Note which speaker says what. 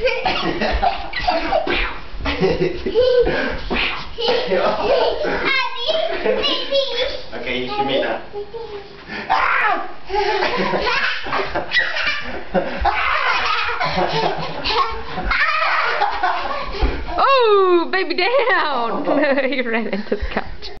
Speaker 1: okay, you should meet now.
Speaker 2: Oh, baby down! he ran into the couch.